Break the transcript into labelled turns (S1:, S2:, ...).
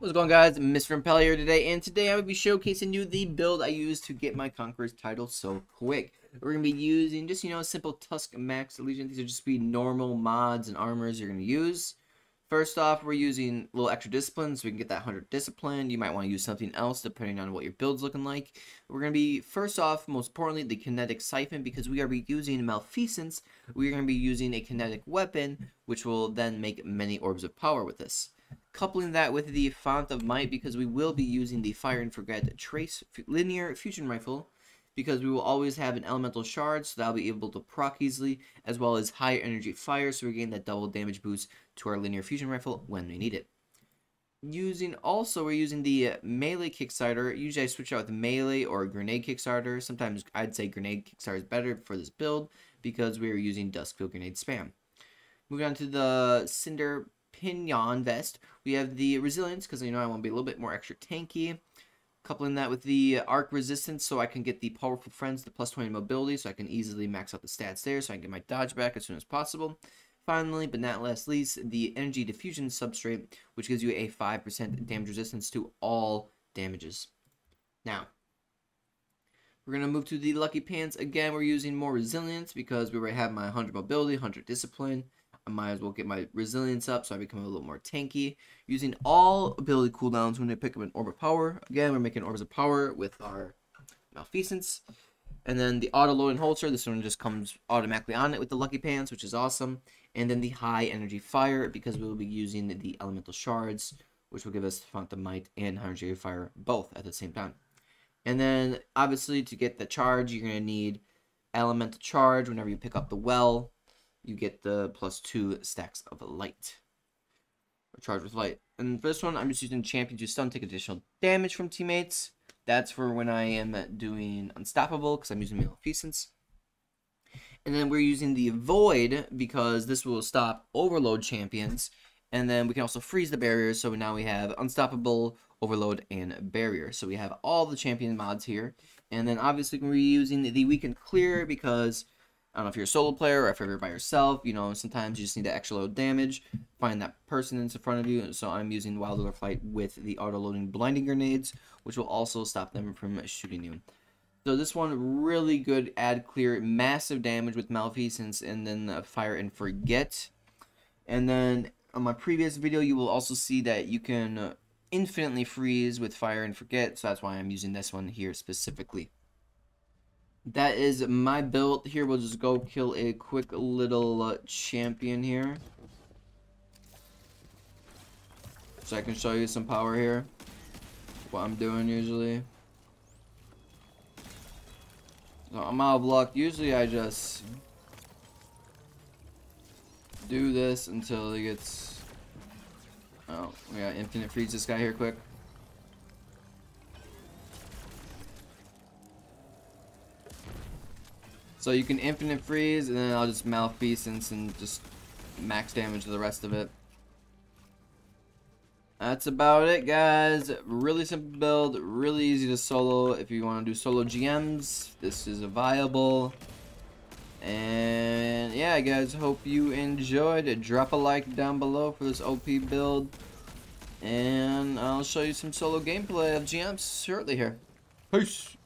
S1: What's going on guys, Mr. Impel here today, and today I will be showcasing you the build I used to get my Conqueror's title so quick. We're going to be using just, you know, a simple Tusk Max Legion. These are just be normal mods and armors you're going to use. First off, we're using a little extra discipline so we can get that 100 discipline. You might want to use something else depending on what your build's looking like. We're going to be, first off, most importantly, the Kinetic Siphon because we are be using Maleficence. We're going to be using a kinetic weapon, which will then make many orbs of power with this coupling that with the Font of Might because we will be using the Fire and Forget Trace Linear Fusion Rifle because we will always have an Elemental Shard, so that'll be able to proc easily, as well as high energy fire, so we're getting that double damage boost to our Linear Fusion Rifle when we need it. Using also, we're using the uh, melee Kickstarter. Usually I switch out with melee or grenade Kickstarter. Sometimes I'd say grenade Kickstarter is better for this build because we're using Duskfield Grenade Spam. Moving on to the Cinder Pinion Vest. We have the Resilience, because you know I want to be a little bit more extra tanky. Coupling that with the Arc Resistance, so I can get the Powerful Friends, the plus 20 mobility, so I can easily max out the stats there, so I can get my dodge back as soon as possible. Finally, but not last least, the Energy Diffusion Substrate, which gives you a 5% damage resistance to all damages. Now, we're going to move to the Lucky Pants. Again, we're using more Resilience because we already have my 100 mobility, 100 discipline, I might as well get my resilience up so I become a little more tanky. Using all ability cooldowns when I pick up an Orb of Power. Again, we're making Orbs of Power with our Maleficence. And then the auto loading holster, this one just comes automatically on it with the Lucky Pants, which is awesome. And then the high energy fire, because we will be using the elemental shards, which will give us Might and high energy fire both at the same time. And then obviously to get the charge, you're gonna need elemental charge whenever you pick up the well you get the plus two stacks of light. Or charge with light. And for this one, I'm just using champion to stun, take additional damage from teammates. That's for when I am doing unstoppable, because I'm using Maleficence. And then we're using the Void, because this will stop overload champions. And then we can also freeze the barriers, so now we have unstoppable, overload, and barrier. So we have all the champion mods here. And then obviously we're using the weaken clear because I don't know if you're a solo player or if you're by yourself, you know, sometimes you just need that extra load damage. Find that person in front of you. So I'm using Wild Flight with the auto-loading blinding grenades, which will also stop them from shooting you. So this one, really good add clear, massive damage with Maleficence, and then Fire and Forget. And then on my previous video, you will also see that you can infinitely freeze with Fire and Forget, so that's why I'm using this one here specifically that is my build. Here, we'll just go kill a quick little uh, champion here. So I can show you some power here. What I'm doing usually. So I'm out of luck. Usually I just do this until he gets... Oh, got infinite freeze this guy here quick. So you can infinite freeze, and then I'll just Maleficence and just max damage to the rest of it. That's about it, guys. Really simple build, really easy to solo. If you want to do solo GMs, this is a viable. And yeah, guys, hope you enjoyed. Drop a like down below for this OP build. And I'll show you some solo gameplay of GMs shortly here. Peace.